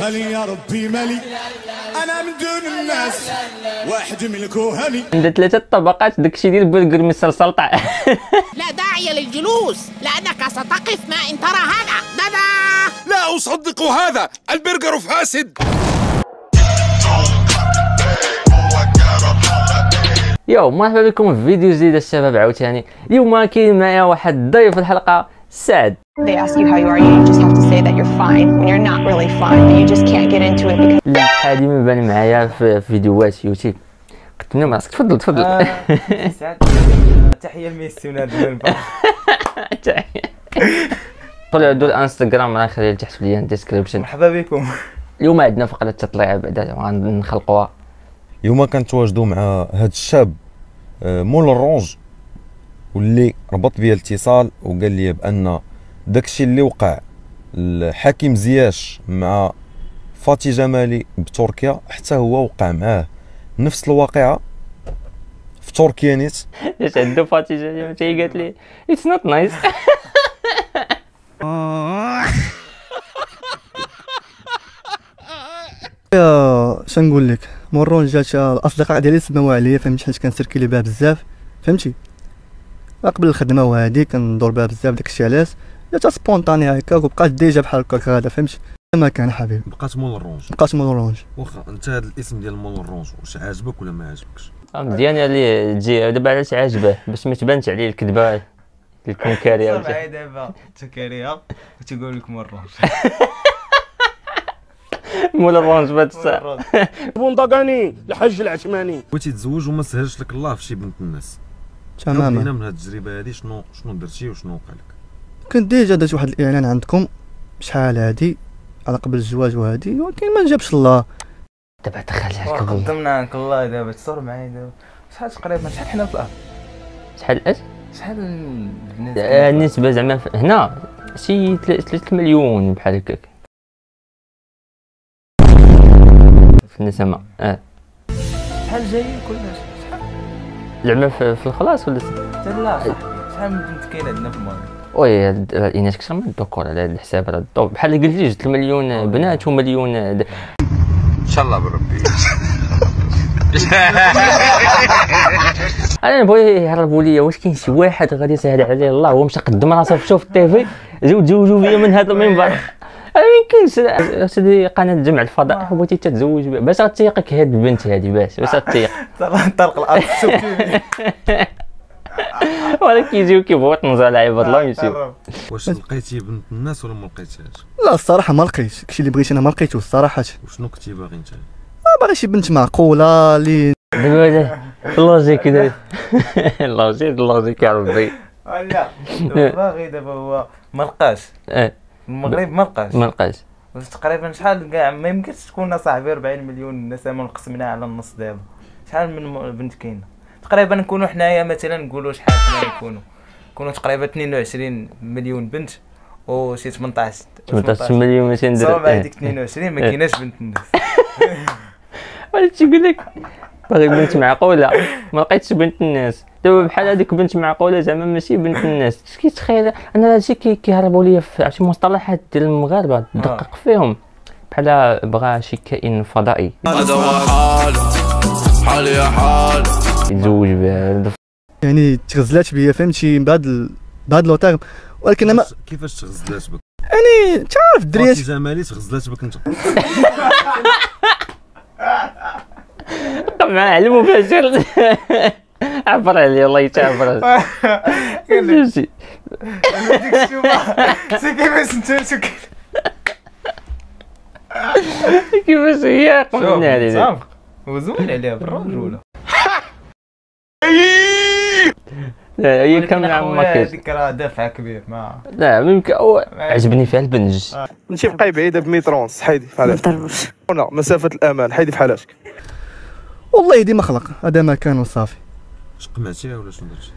مالي يا ربي مالي أنا من دون الناس. واحد ملكه هني عندها ثلاثة طبقات داكشي ديال البرجر من السلطع لا داعي للجلوس لأنك ستقف ما إن ترى هذا. دادا. لا أصدق هذا. البرجر فاسد. يو مرحبا بكم في فيديو جديد الشباب عاوتاني. اليوم كاين معايا واحد الضيف في الحلقة. سعد They ask you how you are, you just have to say that you're fine when you're not really fine, but you just can't get into it because اللي بحالي من بان معايا في في فيديوهات يوتيوب. قلت له راسك تفضل تفضل. سعد تحية لميسي ونادي المنبر طلعوا دول الانستغرام راه خليه تحت في ال description. مرحبا بكم. اليوم عندنا فقرة تطليع بعدا غنخلقوها. اليوم كنتواجدوا مع هاد الشاب آه، مول ال Range. واللي ربط بيا الاتصال وقال لي بأن داكشي اللي وقع الحكيم زياش مع فاتي جمالي بتركيا حتى هو وقع معاه. نفس الواقعة؟ في تركيا نيت؟ علاش عنده فاتي هي قالت لي؟ It's not nice يا شنقول لك؟ مول ال Range جات الاصدقاء ديالي سماو عليا فهمتي؟ حيت كنسيركيلي بها بزاف. فهمتي؟ قبل الخدمة وهادي كندور بها بزاف داكشي علاش؟ جات spontanée هكاك وبقات déjà بحال هكاك هذا فهمتي ما كان حبيبي بقات مول ال Range. بقات مول Range واخا انت هذا الاسم ديال مول ال Range واش عاجبك ولا ما عاجبكش؟ مزيان عليه تجي دابا علاش عاجبه؟ باش ما تبانش عليه الكذبة ولا شي. معايا دابا. تكاريا وتقول لك مرة مول ال Range بهاد الساعة بندقاني الحج العثماني. بغيتي تزوج وما سهلش لك الله في شي بنت الناس. تماما من هاد التجربة هادي شنو شنو درتي وشنو وقع لك؟ كنت ديجا درت واحد الإعلان عندكم شحال هادي على قبل الزواج وهادي ولكن ما جابش الله. دابا لك والله قدمنا عنك الله دابا تصور معايا دابا. شحال تقريبا شحال حنا في الأرض؟ شحال اش شحال البنات آه، النسبة زعما هنا شي 3 مليون بحال هكاك. في النسمة آه. شحال جاي كلش شحال زعما في في الخلاص ولا حتى لا صاحبي شحال من بنت كاين عندنا في المغرب؟ oui الاناث أكثر من الذكور على هاد الحساب راه. الضوء بحال اللي قلت لي 3 مليون بنات ومليون د- إن شاء الله بربي. أنا نبغي يهربوا لي واش كاين شي واحد غادي يسهل عليه الله؟ هو مشى قدم راسه في شوف التيفي؟ زيد تزوجوا بيا من هذا المنبر. ما يمكنش سيدي قناة جمع الفضاء بغيتي تتزوج باش غتيقك هاد البنت هادي باش باش غتيق طلق الأرض ولا كيجيو كيبغيو يطنزوا على عباد الله ويمشيو واش لقيتي بنت الناس ولا ما لقيتيهاش لا الصراحة ما لقيتش. داكشي اللي بغيت أنا ما لقيتوش الصراحة. وشنو كنتي باغي انت آه، باغي شي بنت معقولة اللي دابا ال logique دابا. ال logique ال logique يا ربي. لا باغي دابا هو ما لقاش. المغرب ما لقاش. ما لقاش. تقريبا شحال كاع ما يمكنش تكون صاحبي 40 مليون الناس ما قسمناها على النص دابا شحال من بنت كاينة. تقريبا نكونوا حنايا مثلا نقولوا شحال حنا نكونوا نكونوا تقريبا 22 مليون بنت و شي 18 18 مليون ماشي ندير. صوب آه. هذيك 22 ما كايناش بنت الناس. ولا تيقول لك؟ باغي بنت معقولة. ما لقيتش بنت الناس. دابا بحال هذيك بنت معقولة زعما ماشي بنت الناس. اش كيتخيل أنا هادشي كي- كيهربوا لي في مصطلحات ديال المغاربة تدقق فيهم. بحال بغا شي كائن فضائي. هذا هو حال يا حال يتزوج بها. يعني تغزلات بيا فهمتي؟ بهاد ال... بهاد لو تيرم ولكن أنا كيفاش- تغزلات بك؟ يعني تعرف الدريات جمالي تغزلات بك أنت؟ طبعا على المباشر عبر علي الله يتعبر شي؟ سي كيفاش انت كيفاش هي قلنا عليه صافي هو زوين عليها بالرجوله لا هي ما كاينش هذيك راه دافع كبير ما لا ممكن أو عجبني فيها البنج. نمشي بقاي بعيدة بميترونس حيدي فحالك هنا مسافة الأمان حيدي فحالك والله ديما خلق هذا ما كان وصافي. اش قمعتيها ولا شنو درتي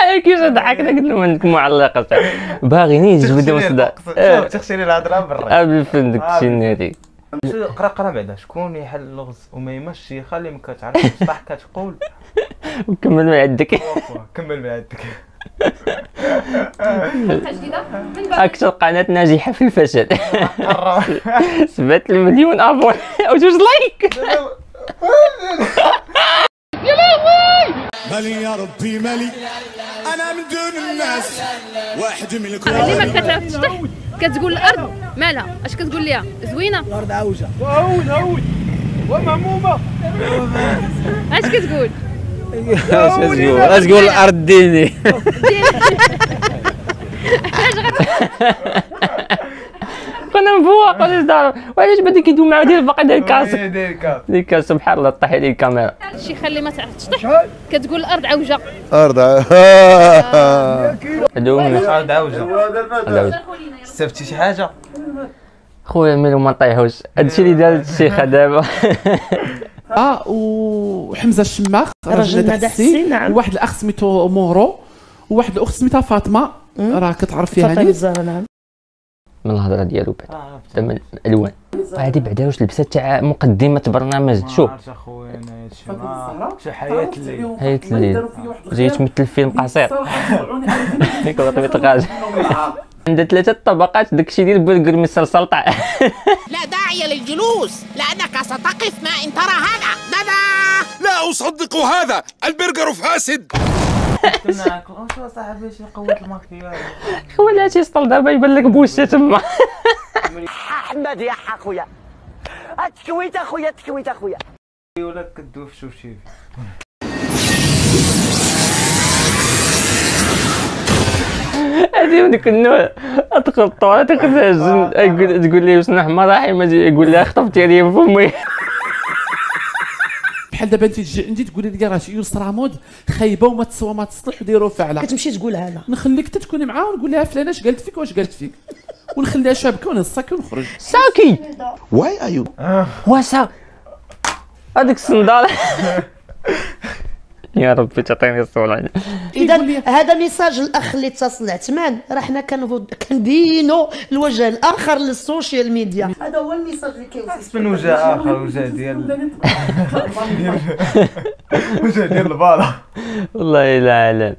أنا كيفاش ضحكنا قلت لهم عندك معلقه باغي نيجبد وصداع شوف تخشيني الهضره برا قبل الفندق شي نادي شو- قرا قرا بعدا شكون يحل اللغز وما يمشي يخلي ما كتعرفش صح كتقول وكمل ما عندك كمل من عندك أكثر قناه ناجحه في الفشل 7 مليون abonnés أو جوج like مالي يا ربي مالي أنا من دون الناس. واحد ملك اللي ما كتعرف تشطح كتقول الأرض مالها. أش كتقول ليها؟ زوينة. الأرض عوجه وهود هود ومهمومة. أش كتقول؟ أش تقول أش تقول الأرض ديني؟ كنا مفوق ولا دار وعلاش بدي كيدوي معاه ديال باقي داير كاس ديال كاس سبحان الله طيح عليه الكاميرا. شي خلي ما تعرف. تشطح كتقول الأرض عوجة. أرض هادو هما عاود عوجة. استفدتي شي حاجة؟ خويا مالو ما نطيحوش هادشي اللي دار الشيخه دابا آه وحمزة الشماخ رجل نادى حسين، نعم. وواحد الأخ سميتو مورو وواحد الأخت سميتها فاطمة. راه كتعرف فيها فاطمة نيت الزهراء نعم. من الهضرة ديالو بعد. زعما الألوان. هادي بعدا واش لبسات تاع مقدمة برنامج. شوف. اخويا أنا هادشي ما شي حياة الليل حياة الليل جاي تمثل فيلم قصير. الغاز. عندها ثلاثة طبقات داكشي ديال برجر من السلطع لا داعي للجلوس لأنك ستقف ما إن ترى هذا. دادا! لا أصدق هذا. البرجر فاسد. معاك شو صاحبي شي قوة الماكياج ولا تيسطل دابا يبان لك بوشة تما. أحمد يا أخويا. تكويت أخويا تكويت أخويا. ولا كدوف شوف شي. هادي من ديك النوع تقطع تاخذها الجن تقول تقول لي شنو حمار رحيم يقول لها خطفتي عليا فمي بحال دابا انت تجي عندي تقولي لي راه شي يسرى مود خايبة وما تسوى ما تصلح وديروا فعله كتمشي تقول هذا. نخليك انت تكوني معاها ونقول لها فلانه اش قالت فيك واش قالت فيك؟ ونخليها شابكة ونهزك ونخرج. ساكي! Why are you واسا! هذيك الصندال يا ربي تعطيني الصورة اذا هذا message الأخ اللي اتصل عثمان راه حنا كنبينوا الوجه الآخر لل social media. هذا هو ال message اللي كيوصل من وجه آخر وجه ديال وجه ديال البالا والله لا اعلم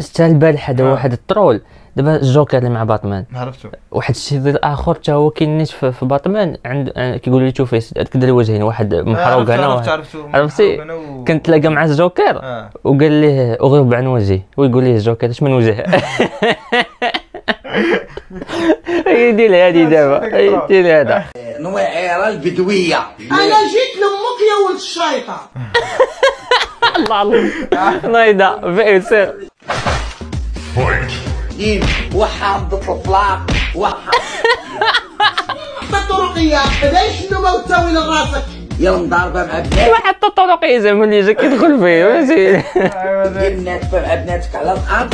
شتا البارح هذا واحد ال troll. دابا الجوكر اللي مع باتمان. ما عرفتو. واحد الشرير اخر حتى هو كاين في, في باتمان. عند آه، كيقولوا لي Two-Face هذاك دار الوجهين واحد محروق هنا عرفت- واحد عرفتو، عرفتي؟ محروق كنت تلاقى مع الجوكر آه. وقال ليه اغرب عن وجهي ويقول ليه الجوكر اش من وجه هي ديال هادي دابا. هي ديال هذا. نويعيرة البدوية. أنا جيت لأمك يا ولد الشيطان الله الله نايضة فئر سير دين وحامضة الطلاق وحامضة الطرقية ليش شنو موتاوي لراسك؟ يلا مضاربة مع بنات وحتى الطرق زعما اللي جا كيدخل فيه ماشي ناتفة مع بناتك على الأرض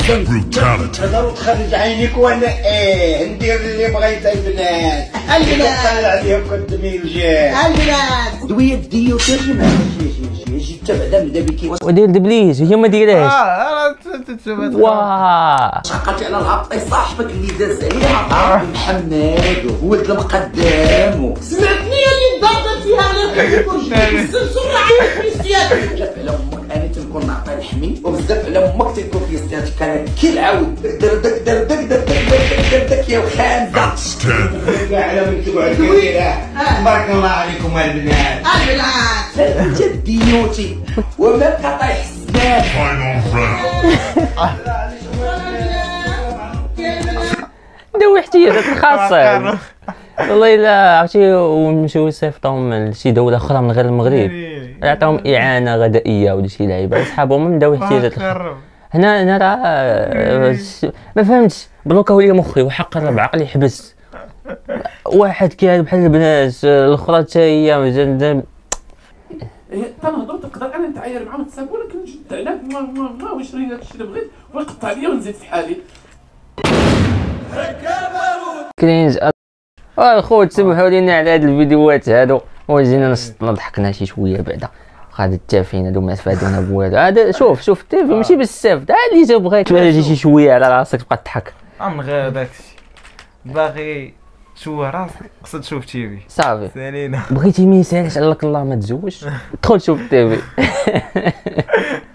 تهضر وتخرج عينيك وأنا إيه ندير اللي بغيت البنات البنات. طالع عليهم قدامي الجاه البنات دوية ديوتر ما جيت تبع مدى بكي ودير دبليج هي ما ديرهاش آه تشوف. واه شقلتي على الهبطي صاحبك اللي داز عليها محمد وولد المقدم سمعتني اللي ضربت فيها السلسل على بزاف على أمك أنا تنكون نعطي الحمي وبزاف على أمك تنكون في استاتيك أنا كي العود دردك دردك دردك دردك يا وخانزه كاع على من تقعد بارك الله عليكم البنات البنات انت ديوتي وما بقى طايح السنان داوي احتياجات الخاصة والله إلا عرفتي ونمشيو يصيفطوهم لشي دولة أخرى من غير المغرب. يعطيهم إعانة غذائية ولا شي لعيبة. صحابهم من ذوي احتياجات هنا هنا راه آه، س- ما فهمتش. بلوكاو لي مخي وحقر بعقلي حبس واحد كيهرب بحال البنات آه، الأخرى حتى هي مجد- تنهضروا تقدر أنا نتعاير معاه ونتساب ولكن نجد عليك ما ما ما واش رينا هادشي اللي بغيت ويقطع عليا ونزيد في حالي. كرينج آه الخوت سمحوا لينا على هاد الفيديوهات هادو. وجينا نشطنا ضحكنا شي شوية بعدا. هاد التافهين هادو ما فادونا بوالو هذا شوف شوف التافه ماشي بالساف هذا اللي جا بغيت تواجه شي شوية على راسك تبقى تضحك. آه، غير داكشي باغي تشوه راسك خصك شوف تيفي صافي. سالينا. بغيتي ما يسالش عليك الله ما تزوجش. دخل شوف تيفي آه،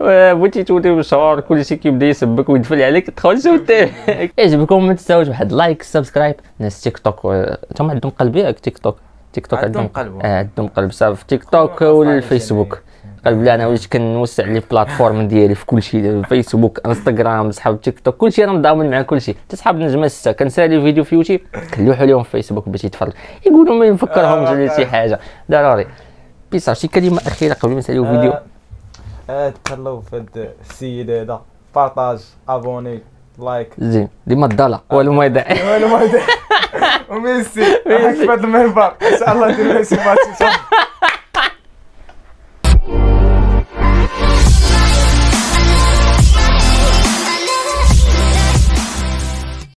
بغيتي تولي مشهور كلشي كيبدا يسبك ويدفل عليك تدخل شوف تيفي يعجبكم ما تنساوش واحد like subscribe. ناس تيك توك آه، تما عندهم قلب ياك تيك توك. تيك توك عندهم قلب. آه عندهم قلب. صافي في تيك توك والفيسبوك قلب لا أنا وليت كنوسع لي plateforme ديالي في كلشي فيسبوك إنستغرام صحاب تيك توك كلشي أنا مضامن مع كلشي حتى صحاب نجمة ستة كنسالي فيديو في يوتيوب كنلوحو لهم في فيسبوك باش يتفرج. يقولوا ما يفكرهمش على شي حاجة. ضروري. بيصار شي كلمة أخيرة قبل ما نساليو فيديو. تهلاو في هاد السيد هذا partage abonnez like زين ديما الضاله والو ما يضيع والو ما يضيع وميسي راك في هاد المنبر ان شاء الله دير شي ماتش